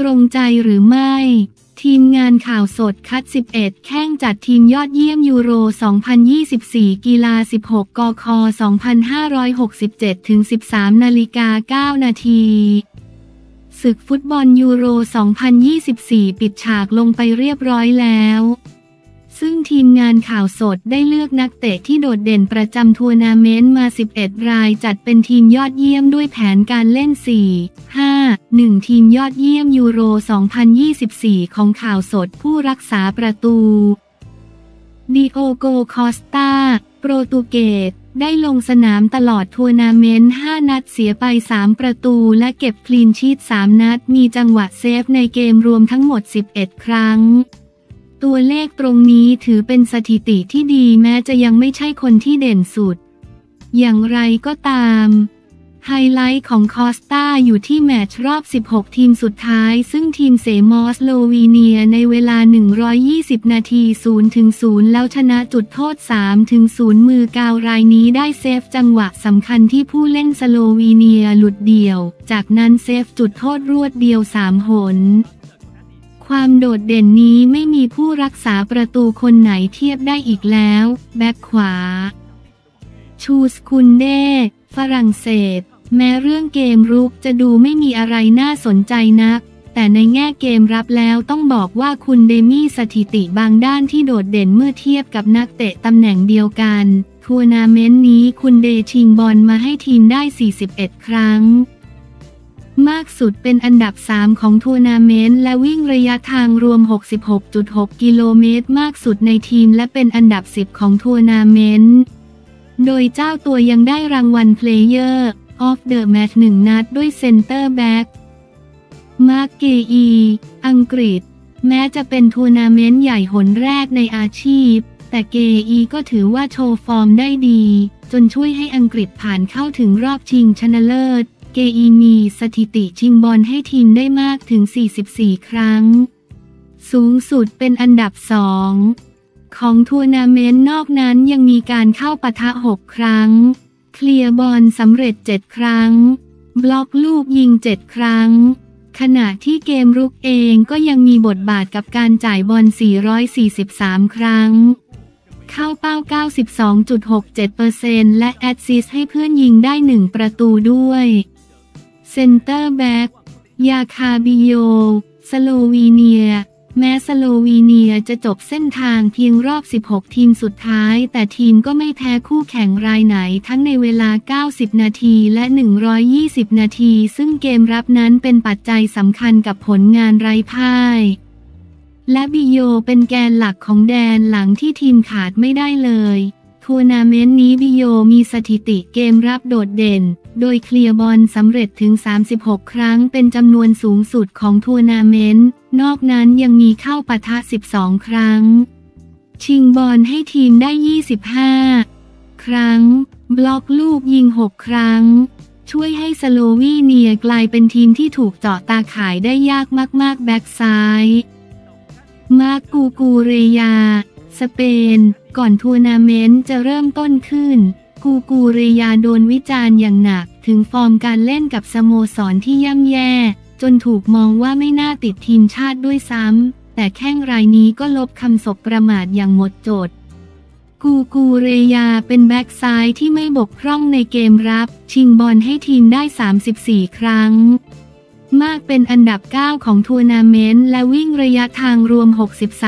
ตรงใจหรือไม่ ทีมงานข่าวสดคัด 11 แข่งจัดทีมยอดเยี่ยมยูโร 2024 กีฬา 16 กค 2567 ถึง 13 นาฬิกา 9 นาทีศึกฟุตบอลยูโร 2024 ปิดฉากลงไปเรียบร้อยแล้ว ซึ่งทีมงานข่าวสดได้เลือกนักเตะที่โดดเด่นประจำทัวร์นาเมนต์มา 11 รายจัดเป็นทีมยอดเยี่ยมด้วยแผนการเล่น 4 5 1 ทีมยอดเยี่ยมยูโร 2024 ของข่าวสดผู้รักษาประตูดิโอโกคอสตา โปรตุเกส ได้ลงสนามตลอดทัวร์นาเมนต์ 5 นัดเสียไป 3 ประตูและเก็บคลีนชีต 3 นัด มีจังหวะเซฟในเกมรวมทั้งหมด 11 ครั้ง ตัวเลขตรงนี้ถือเป็นสถิติที่ดีแม้จะยังไม่ใช่คนที่เด่นสุด อย่างไรก็ตาม ไฮไลท์ของคอสตาอยู่ที่แมตช์รอบ 16 ทีมสุดท้าย ซึ่งทีมเสมอสโลวีเนียในเวลา 120 นาที 0 ถึง 0 แล้วชนะจุดโทษ 3 ถึง 0 มือกาวรายนี้ได้เซฟจังหวะสำคัญที่ผู้เล่นสโลวีเนียหลุดเดี่ยว จากนั้นเซฟจุดโทษรวดเดียว 3 หน ความโดดเด่นนี้ไม่มีผู้รักษาประตูคนไหนเทียบได้อีกแล้ว แบ็คขวา ชูลส์ คุนเด ฝรั่งเศส แม้เรื่องเกมรุกจะดูไม่มีอะไรน่าสนใจนัก แต่ในแง่เกมรับแล้วต้องบอกว่าคุนเดมีสถิติบางด้านที่โดดเด่นเมื่อเทียบกับนักเตะตำแหน่งเดียวกัน ทัวร์นาเมนต์นี้คุนเดชิงบอลมาให้ทีมได้ 41 ครั้ง มากสุดเป็นอันดับ 3 ของทัวร์นาเมนต์และวิ่งระยะทางรวม 66.6 กิโลเมตรมากสุดในทีมและเป็นอันดับ 10 ของทัวร์นาเมนต์ โดยเจ้าตัวยังได้รางวัล Player of the Match หนึ่งนัดด้วยเซนเตอร์แบ็กมาร์กเกฮี อังกฤษ แม้จะเป็นทัวร์นาเมนต์ใหญ่หนแรกในอาชีพ แต่เกฮีก็ถือว่าโชว์ฟอร์มได้ดี จนช่วยให้อังกฤษผ่านเข้าถึงรอบชิงชนะเลิศ เกฮีมีสถิติชิงบอลให้ทีมได้มากถึง 44 ครั้ง สูงสุดเป็นอันดับสองของทัวร์นาเมนต์นอกนั้นยังมีการเข้าปะทะ 6 ครั้ง เคลียร์บอลสำเร็จ 7 ครั้ง บล็อกลูกยิง 7 ครั้ง ขณะที่เกมรุกเองก็ยังมีบทบาทกับการจ่ายบอล 443 ครั้ง เข้าเป้า 92.67%และแอสซิสต์ให้เพื่อนยิงได้ 1 ประตูด้วย เซนเตอร์แบ็กยาคาบิโยล สโลวีเนีย แม้สโลวีเนียจะจบเส้นทางเพียงรอบ 16 ทีมสุดท้าย แต่ทีมก็ไม่แพ้คู่แข่งรายไหนทั้งในเวลา 90 นาทีและ 120 นาที ซึ่งเกมรับนั้นเป็นปัจจัยสำคัญกับผลงานไร้พ่ายและบิโยลเป็นแกนหลักของแดนหลังที่ทีมขาดไม่ได้เลย ทัวร์นาเมนต์นี้บิโยลมีสถิติเกมรับโดดเด่น โดยเคลียร์บอลสำเร็จถึง 36 ครั้งเป็นจำนวนสูงสุดของทัวร์นาเมนต์ นอกนั้นยังมีเข้าปะทะ 12 ครั้ง ชิงบอลให้ทีมได้ 25 ครั้ง บล็อกลูกยิง 6 ครั้ง ช่วยให้สโลวีเนียกลายเป็นทีมที่ถูกเจาะตาข่ายได้ยากมาก ๆ แบ็กซ้าย มาร์ก กูกูเรยา สเปน ก่อนทัวร์นาเมนต์จะเริ่มต้นขึ้น กูกูเรยาโดนวิจารณ์อย่างหนัก ถึงฟอร์มการเล่นกับสโมสรที่ย่ำแย่ จนถูกมองว่าไม่น่าติดทีมชาติด้วยซ้ำ แต่แข้งรายนี้ก็ลบคำสบประมาทอย่างหมดจดกูกูเรยาเป็นแบ็กซ้ายที่ไม่บกพร่องในเกมรับ ชิงบอลให้ทีมได้ 34 ครั้ง มากเป็นอันดับ 9 ของทัวร์นาเมนต์และวิ่งระยะทางรวม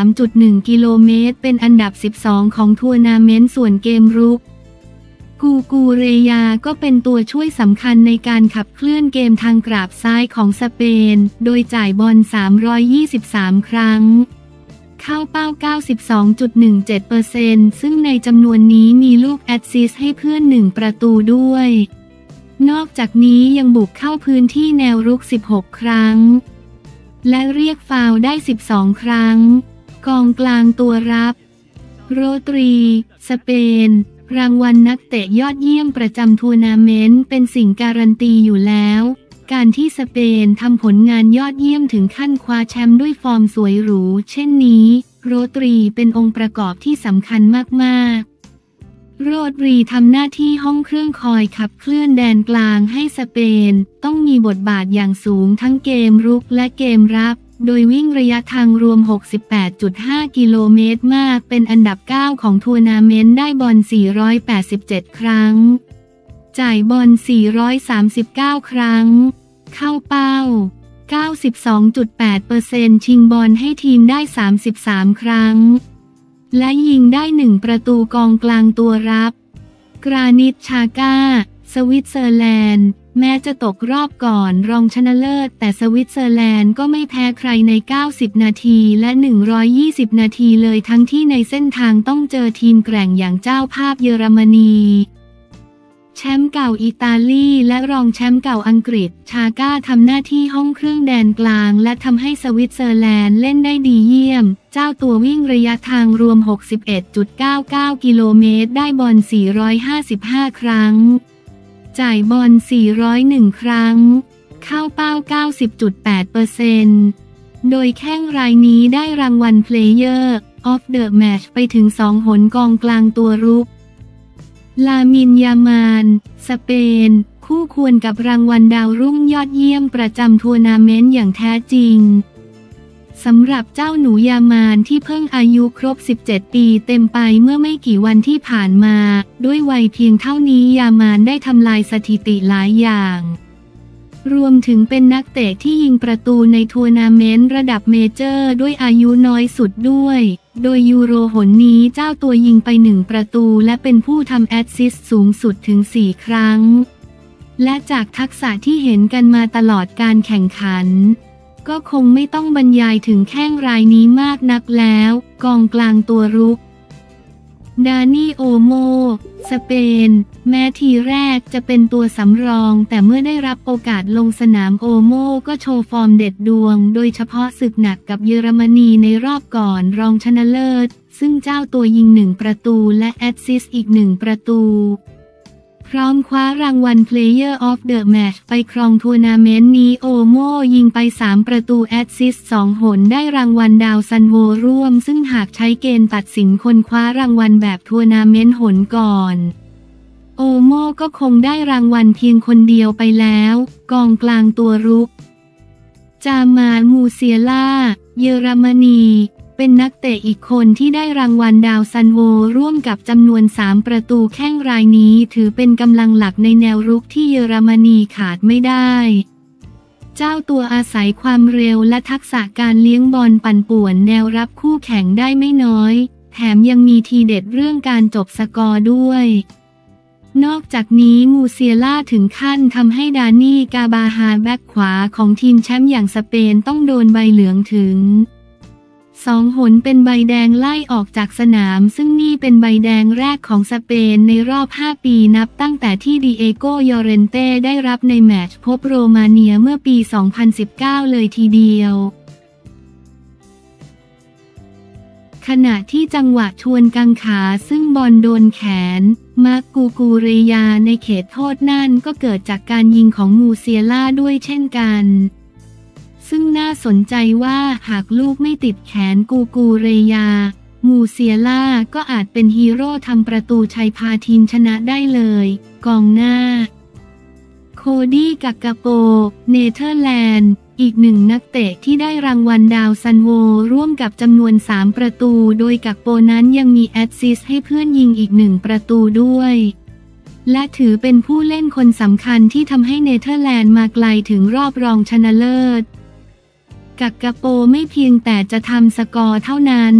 63.1 กิโลเมตร เป็นอันดับ 12 ของทัวร์นาเมนต์ส่วนเกมรุก กูกูเรยาก็เป็นตัวช่วยสำคัญในการขับเคลื่อนเกมทางกราบซ้ายของสเปน โดยจ่ายบอล 323 ครั้ง เข้าเป้า 92.17%ซึ่งในจำนวนนี้มีลูกแอดซิสให้เพื่อนหนึ่งประตูด้วย นอกจากนี้ยังบุกเข้าพื้นที่แนวรุก 16 ครั้ง และเรียกฟาวล์ได้ 12 ครั้ง กองกลางตัวรับ โรดรี สเปน รางวัลนักเตะยอดเยี่ยมประจำทัวร์นาเมนต์เป็นสิ่งการันตีอยู่แล้ว การที่สเปนทำผลงานยอดเยี่ยมถึงขั้นคว้าแชมป์ด้วยฟอร์มสวยหรู เช่นนี้ โรดรีเป็นองค์ประกอบที่สำคัญมาก ๆ โรดรีทำหน้าที่ห้องเครื่องคอยขับเคลื่อนแดนกลางให้สเปน ต้องมีบทบาทอย่างสูงทั้งเกมรุกและเกมรับ โดยวิ่งระยะทางรวม 68.5 กิโลเมตรมากเป็นอันดับ 9 ของทัวร์นาเมนต์ได้บอล 487 ครั้ง จ่ายบอล 439 ครั้ง เข้าเป้า 92.8%ชิงบอลให้ทีมได้ 33 ครั้ง และยิงได้หนึ่งประตูกองกลางตัวรับ กรานิตชาก้า สวิตเซอร์แลนด์ แม้จะตกรอบก่อนรองชนะเลิศ แต่สวิตเซอร์แลนด์ก็ไม่แพ้ใครใน 90 นาทีและ 120 นาทีเลยทั้งที่ในเส้นทางต้องเจอทีมแกร่งอย่างเจ้าภาพเยอรมนี แชมป์เก่าอิตาลีและรองแชมป์เก่าอังกฤษ ชาก้าทำหน้าที่ห้องเครื่องแดนกลาง และทำให้สวิตเซอร์แลนด์เล่นได้ดีเยี่ยม เจ้าตัววิ่งระยะทางรวม 61.99 กิโลเมตร ได้บอล 455 ครั้ง จ่ายบอล 401 ครั้ง เข้าเป้า 90.8%โดยแข้งรายนี้ได้รางวัล Player of the Match ไปถึง 2 หนกองกลางตัวรุก ลามินยามาน สเปน คู่ควรกับรางวัลดาวรุ่งยอดเยี่ยมประจำทัวร์นาเมนต์อย่างแท้จริงสำหรับเจ้าหนูยามาลที่เพิ่งอายุครบ 17 ปีเต็มไปเมื่อไม่กี่วันที่ผ่านมา ด้วยวัยเพียงเท่านี้ยามาลได้ทำลายสถิติหลายอย่าง รวมถึงเป็นนักเตะที่ยิงประตูในทัวร์นาเมนต์ระดับเมเจอร์ด้วยอายุน้อยสุดด้วย โดยยูโรหนนี้เจ้าตัวยิงไปหนึ่งประตูและเป็นผู้ทำแอสซิสต์สูงสุดถึง 4 ครั้ง และจากทักษะที่เห็นกันมาตลอดการแข่งขัน ก็คงไม่ต้องบรรยายถึงแข้งรายนี้มากนักแล้ว กองกลางตัวรุก ดานี่โอลโม่ สเปน แม้ทีแรกจะเป็นตัวสำรอง แต่เมื่อได้รับโอกาสลงสนามโอลโม่ ก็โชว์ฟอร์มเด็ดดวง โดยเฉพาะศึกหนักกับเยอรมนีในรอบก่อนรองชนะเลิศ ซึ่งเจ้าตัวยิงหนึ่งประตูและแอสซิสต์อีกหนึ่งประตู พร้อมคว้ารางวัล Player of the Match ไปครองทัวร์นาเมนต์นี้โอลโม่ยิงไป 3 ประตูแอสซิสต์2หนได้รางวัลดาวซัลโวร่วม ซึ่งหากใช้เกณฑ์ตัดสินคนคว้ารางวัลแบบทัวร์นาเมนต์หนก่อนโอลโม่ก็คงได้รางวัลเพียงคนเดียวไปแล้ว กองกลางตัวรุก จามาล มูเซียล่า เยอรมนี เป็นนักเตะอีกคนที่ได้รางวัลดาวซัลโวร่วมกับจำนวน 3 ประตูแข้งรายนี้ถือเป็นกำลังหลักในแนวรุกที่เยอรมนีขาดไม่ได้ เจ้าตัวอาศัยความเร็วและทักษะการเลี้ยงบอลปั่นป่วนแนวรับคู่แข่งได้ไม่น้อย แถมยังมีทีเด็ดเรื่องการจบสกอร์ด้วย นอกจากนี้มูเซียล่าถึงขั้นทำให้ดานี่การ์บาฮาลแบ็กขวาของทีมแชมป์อย่างสเปนต้องโดนใบเหลืองถึง สองหนเป็นใบแดงไล่ออกจากสนาม ซึ่งนี่เป็นใบแดงแรกของสเปนในรอบ 5 ปีนับตั้งแต่ที่ดีเอโกยอเรนเต้ได้รับในแมตช์พบโรมาเนียเมื่อปี 2019 เลยทีเดียว ขณะที่จังหวะชวนกังขาซึ่งบอลโดนแขน มากูกูเรยาในเขตโทษนั่นก็เกิดจากการยิงของมูเซียล่าด้วยเช่นกัน ซึ่งน่าสนใจว่าหากลูกไม่ติดแขนกูกูเรยา มูเซียล่าก็อาจเป็นฮีโร่ทำประตูชัยพาทีมชนะได้เลย กองหน้า โคดี้กักกาโป เนเธอร์แลนด์ อีกหนึ่งนักเตะที่ได้รางวัลดาวซัลโว ร่วมกับจำนวน 3 ประตู โดยกักโปนั้นยังมีแอสซิสต์ให้เพื่อนยิงอีกหนึ่งประตูด้วยและถือเป็นผู้เล่นคนสำคัญที่ทำให้เนเธอร์แลนด์มาไกลถึงรอบรองชนะเลิศ กักกาโปไม่เพียงแต่จะทำสกอร์เท่านั้น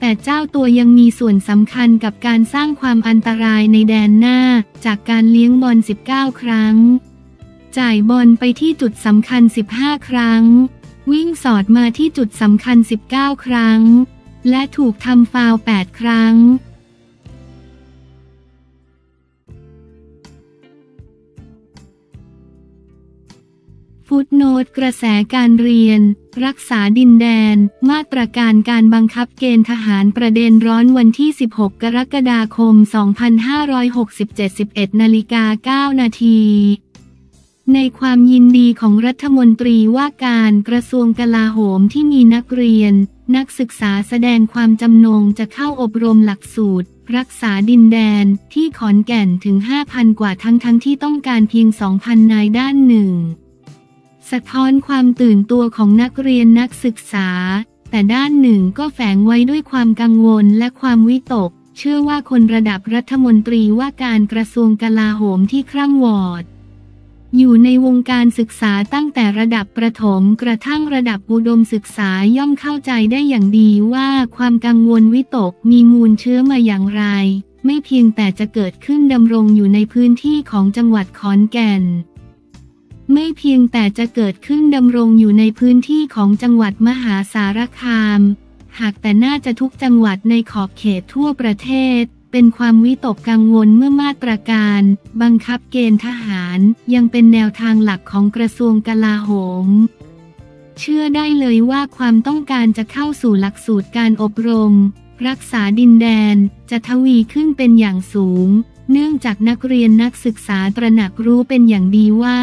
แต่เจ้าตัวยังมีส่วนสำคัญกับการสร้างความอันตรายในแดนหน้า จากการเลี้ยงบอล 19 ครั้ง จ่ายบอลไปที่จุดสำคัญ 15 ครั้ง วิ่งสอดมาที่จุดสำคัญ 19 ครั้ง และถูกทำฟาวล์8ครั้ง ฟุตโนตกระแสการเรียน รักษาดินแดน มาตรการการบังคับเกณฑ์ทหารประเด็นร้อนวันที่ 16 กรกฎาคม 2567 11นาฬิกา9นาทีในความยินดีของรัฐมนตรีว่าการกระทรวงกลาโหมที่มีนักเรียน นักศึกษาแสดงความจำนงจะเข้าอบรมหลักสูตร รักษาดินแดนที่ขอนแก่นถึง 5,000 กว่าทั้งทั้งที่ต้องการเพียง 2,000 นายด้านหนึ่ง สะท้อนความตื่นตัวของนักเรียนนักศึกษา แต่ด้านหนึ่งก็แฝงไว้ด้วยความกังวลและความวิตก เชื่อว่าคนระดับรัฐมนตรีว่าการกระทรวงกลาโหมที่คร่ำวอด อยู่ในวงการศึกษาตั้งแต่ระดับประถมกระทั่งระดับอุดมศึกษาย่อมเข้าใจได้อย่างดีว่าความกังวลวิตกมีมูลเชื้อมาอย่างไร ไม่เพียงแต่จะเกิดขึ้นดำรงอยู่ในพื้นที่ของจังหวัดขอนแก่น ไม่เพียงแต่จะเกิดขึ้นดำรงอยู่ในพื้นที่ของจังหวัดมหาสารคาม หากแต่น่าจะทุกจังหวัดในขอบเขตทั่วประเทศ เป็นความวิตกกังวลเมื่อมาตรการ บังคับเกณฑ์ทหารยังเป็นแนวทางหลักของกระทรวงกลาโหม เชื่อได้เลยว่าความต้องการจะเข้าสู่หลักสูตรการอบรม รักษาดินแดนจะทวีขึ้นเป็นอย่างสูง เนื่องจากนักเรียนนักศึกษาตระหนักรู้เป็นอย่างดีว่า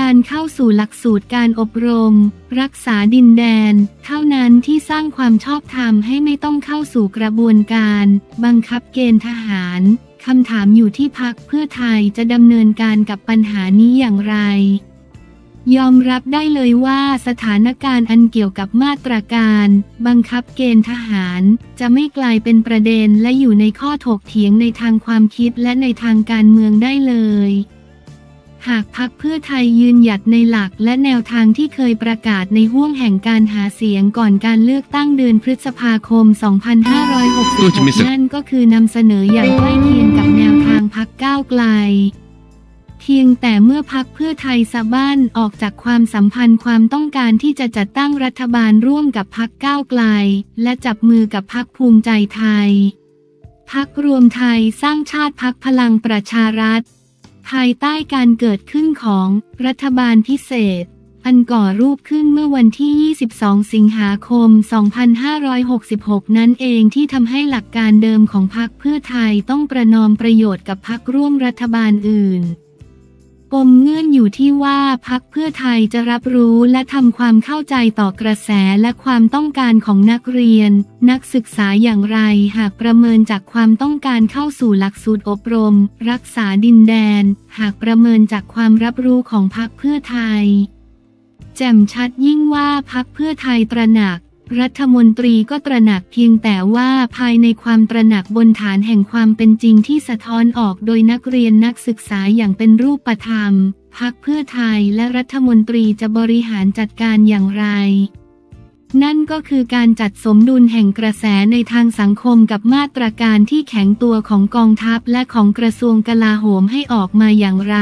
การเข้าสู่หลักสูตรการอบรม รักษาดินแดน เท่านั้นที่สร้างความชอบธรรมให้ไม่ต้องเข้าสู่กระบวนการ บังคับเกณฑ์ทหารคำถามอยู่ที่พักเพื่อไทยจะดำเนินการกับปัญหานี้อย่างไร ยอมรับได้เลยว่าสถานการณ์อันเกี่ยวกับมาตรการ บังคับเกณฑ์ทหาร จะไม่กลายเป็นประเด็นและอยู่ในข้อถกเถียงในทางความคิดและในทางการเมืองได้เลย หากพักเพื่อไทยยืนหยัดในหลักและแนวทางที่เคยประกาศในห่วงแห่งการหาเสียงก่อนการเลือกตั้งเดือนพฤษภาคม 2566 นั่นก็คือนำเสนออย่างใกล้เคียงกับแนวทางพักก้าวไกลเพียงแต่เมื่อพักเพื่อไทยสะบ้านออกจากความสัมพันธ์ความต้องการที่จะจัดตั้งรัฐบาลร่วมกับพักก้าวไกล และจับมือกับพักภูมิใจไทย พักรวมไทยสร้างชาติพักพลังประชารัฐ ภายใต้การเกิดขึ้นของรัฐบาลพิเศษ อันก่อรูปขึ้นเมื่อวันที่ 22 สิงหาคม 2566 นั้นเองที่ทำให้หลักการเดิมของพรรคเพื่อไทยต้องประนอมประโยชน์กับพรรคร่วมรัฐบาลอื่น ปมเงื่อนอยู่ที่ว่าพักเพื่อไทยจะรับรู้และทำความเข้าใจต่อกระแสและความต้องการของนักเรียน นักศึกษาอย่างไรหากประเมินจากความต้องการเข้าสู่หลักสูตรอบรม รักษาดินแดน หากประเมินจากความรับรู้ของพักเพื่อไทย แจ่มชัดยิ่งว่าพักเพื่อไทยตระหนัก รัฐมนตรีก็ตระหนักเพียงแต่ว่าภายในความตระหนักบนฐานแห่งความเป็นจริงที่สะท้อนออกโดยนักเรียนนักศึกษาอย่างเป็นรูปธรรม พักเพื่อไทยและรัฐมนตรีจะบริหารจัดการอย่างไร นั่นก็คือการจัดสมดุลแห่งกระแสในทางสังคมกับมาตรการที่แข็งตัวของกองทัพและของกระทรวงกลาโหมให้ออกมาอย่างไร